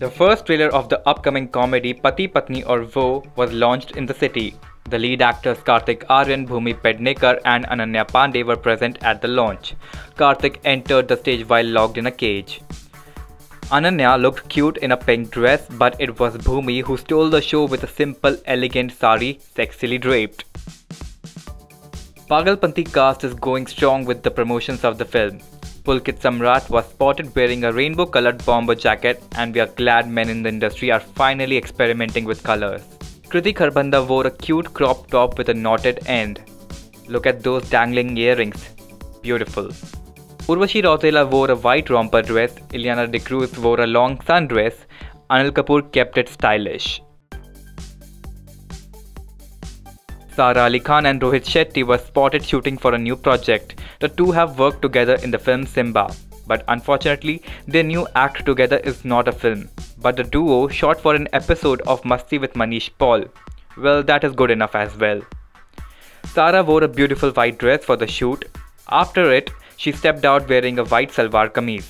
The first trailer of the upcoming comedy Pati Patni Aur Woh was launched in the city. The lead actors Kartik Aaryan, Bhumi Pednekar and Ananya Pandey were present at the launch. Kartik entered the stage while locked in a cage. Ananya looked cute in a pink dress, but it was Bhumi who stole the show with a simple, elegant sari, sexily draped. Pagalpanti cast is going strong with the promotions of the film. Pulkit Samrat was spotted wearing a rainbow colored bomber jacket, and we are glad men in the industry are finally experimenting with colors. Kriti Kharbanda wore a cute crop top with a knotted end. Look at those dangling earrings. Beautiful. Urvashi Rautela wore a white romper dress, Ileana D'Cruz wore a long sundress, Anil Kapoor kept it stylish. Sara Ali Khan and Rohit Shetty were spotted shooting for a new project. The two have worked together in the film Simmba. but unfortunately, their new act together is not a film, but the duo shot for an episode of Masti with Maniesh Paul. Well, that is good enough as well. Sara wore a beautiful white dress for the shoot. After it, she stepped out wearing a white salwar kameez.